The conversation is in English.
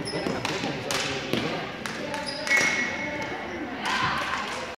Thank you.